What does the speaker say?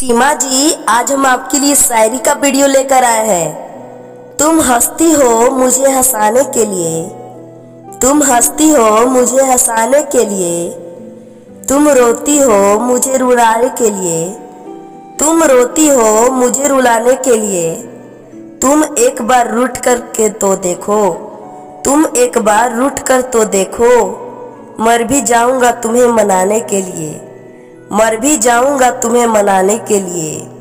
सीमा जी, आज हम आपके लिए शायरी का वीडियो लेकर आए हैं। तुम हंसती हो मुझे हंसाने के लिए। तुम हंसती हो मुझे हंसाने के लिए। तुम रोती हो मुझे रुलाने के लिए। तुम रोती हो मुझे रुलाने के लिए। तुम एक बार रूठ कर के तो देखो। तुम एक बार रूठ कर तो देखो। मर भी जाऊँगा तुम्हें मनाने के लिए। मर भी जाऊँगा तुम्हें मनाने के लिए।